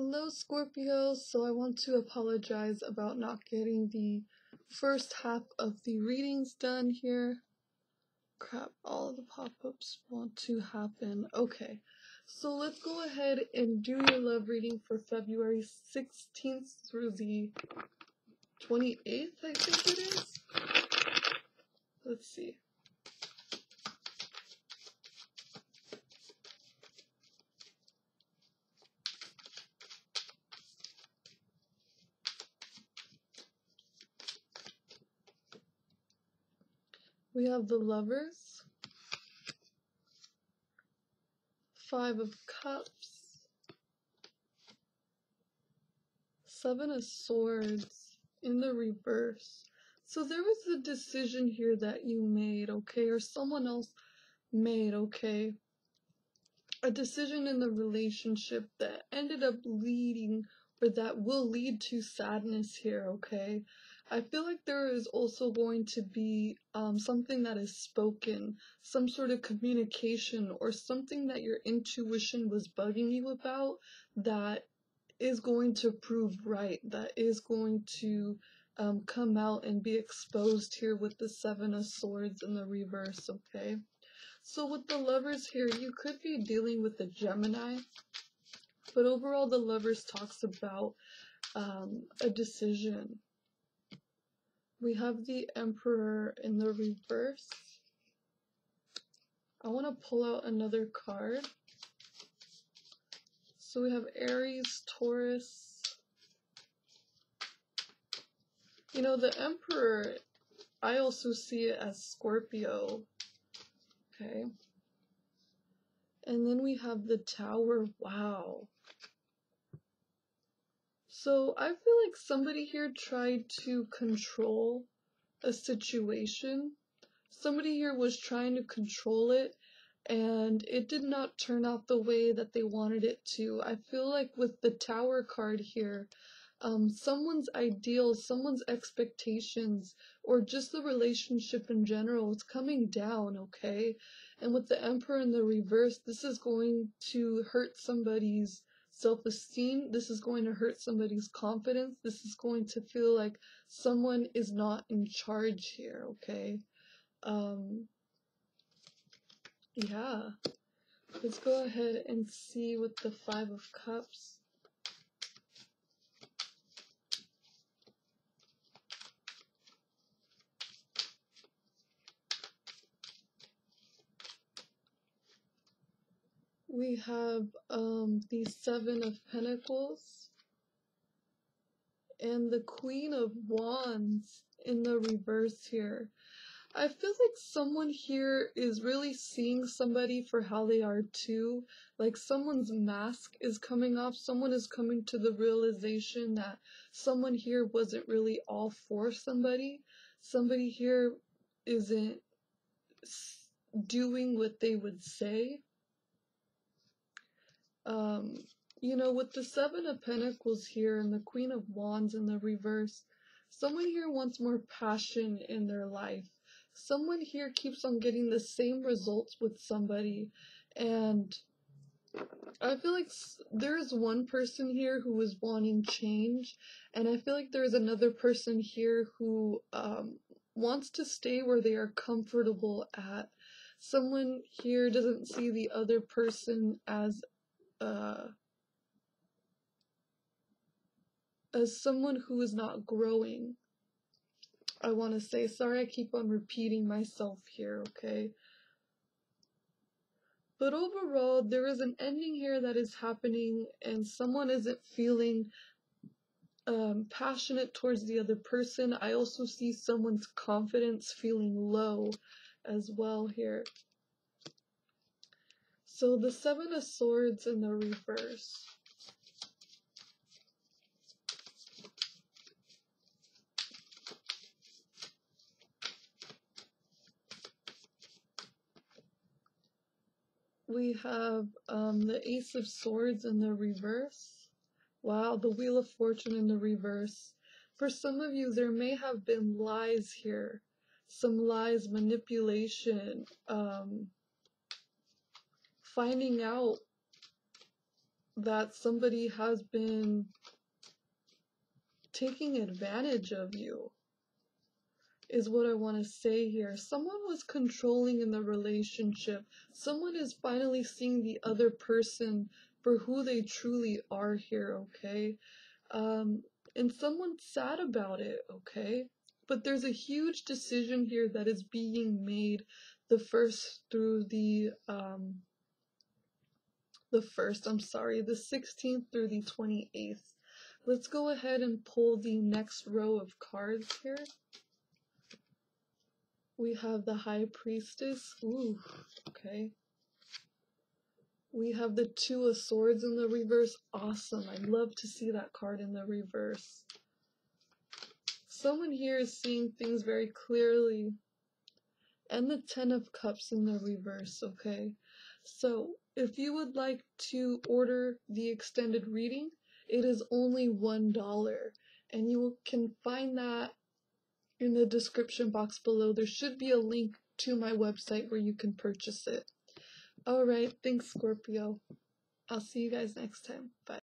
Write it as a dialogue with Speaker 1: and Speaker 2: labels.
Speaker 1: Hello, Scorpio. So I want to apologize about not getting the first half of the readings done here. Crap, all the pop-ups want to happen. Okay, so let's go ahead and do your love reading for February 16th through the 28th, I think it is. Let's see. We have the lovers, five of cups, seven of swords in the reverse. So there was a decision here that you made, okay, or someone else made, okay, a decision in the relationship that ended up leading or that will lead to sadness here, okay? I feel like there is also going to be um, something that is spoken, some sort of communication, or something that your intuition was bugging you about that is going to prove right, that is going to um, come out and be exposed here with the Seven of Swords in the reverse, okay? So with the lovers here, you could be dealing with a Gemini, but overall the lovers talks about um, a decision we have the Emperor in the reverse. I want to pull out another card. So we have Aries, Taurus. You know, the Emperor, I also see it as Scorpio. Okay. And then we have the Tower. Wow. So I feel like somebody here tried to control a situation. Somebody here was trying to control it and it did not turn out the way that they wanted it to. I feel like with the tower card here, um, someone's ideals, someone's expectations, or just the relationship in general, it's coming down, okay? And with the Emperor in the reverse, this is going to hurt somebody's self esteem. This is going to hurt somebody's confidence. This is going to feel like someone is not in charge here, okay? Um, yeah. Let's go ahead and see with the Five of Cups. We have um, the Seven of Pentacles and the Queen of Wands in the reverse here. I feel like someone here is really seeing somebody for how they are too. Like someone's mask is coming off. Someone is coming to the realization that someone here wasn't really all for somebody. Somebody here isn't doing what they would say um, you know, with the Seven of Pentacles here and the Queen of Wands in the reverse, someone here wants more passion in their life. Someone here keeps on getting the same results with somebody. And I feel like there's one person here who is wanting change. And I feel like there's another person here who um, wants to stay where they are comfortable at. Someone here doesn't see the other person as uh, as someone who is not growing, I want to say, sorry I keep on repeating myself here, okay? But overall, there is an ending here that is happening, and someone isn't feeling um, passionate towards the other person. I also see someone's confidence feeling low as well here. So the Seven of Swords in the reverse. We have um, the Ace of Swords in the reverse. Wow, the Wheel of Fortune in the reverse. For some of you, there may have been lies here. Some lies, manipulation, um, finding out that somebody has been taking advantage of you is what I want to say here. Someone was controlling in the relationship. Someone is finally seeing the other person for who they truly are here, okay? Um, and someone's sad about it, okay? But there's a huge decision here that is being made the first through the um the first, I'm sorry, the 16th through the 28th. Let's go ahead and pull the next row of cards here. We have the High Priestess. Ooh, okay. We have the Two of Swords in the reverse. Awesome. I'd love to see that card in the reverse. Someone here is seeing things very clearly. And the Ten of Cups in the reverse, okay? So, if you would like to order the extended reading, it is only $1. And you can find that in the description box below. There should be a link to my website where you can purchase it. Alright, thanks Scorpio. I'll see you guys next time. Bye.